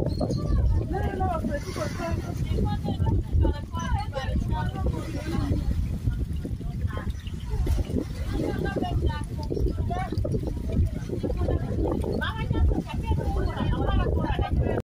Bak